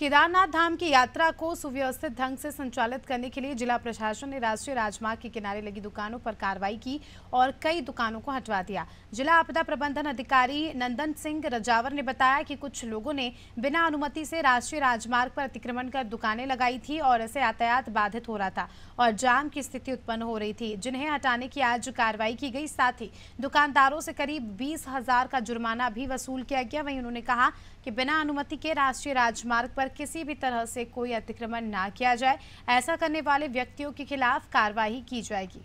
केदारनाथ धाम की यात्रा को सुव्यवस्थित ढंग से संचालित करने के लिए जिला प्रशासन ने राष्ट्रीय राजमार्ग के किनारे लगी दुकानों पर कार्रवाई की और कई दुकानों को हटवा दिया। जिला आपदा प्रबंधन अधिकारी नंदन सिंह रजावर ने बताया कि कुछ लोगों ने बिना अनुमति से राष्ट्रीय राजमार्ग पर अतिक्रमण कर दुकानें लगाई थी और ऐसे यातायात बाधित हो रहा था और जाम की स्थिति उत्पन्न हो रही थी, जिन्हें हटाने की आज कार्रवाई की गई। साथ ही दुकानदारों से करीब बीस हज़ार का जुर्माना भी वसूल किया गया। वहीं उन्होंने कहा कि बिना अनुमति के राष्ट्रीय राजमार्ग पर किसी भी तरह से कोई अतिक्रमण ना किया जाए। ऐसा करने वाले व्यक्तियों के खिलाफ कार्रवाई की जाएगी।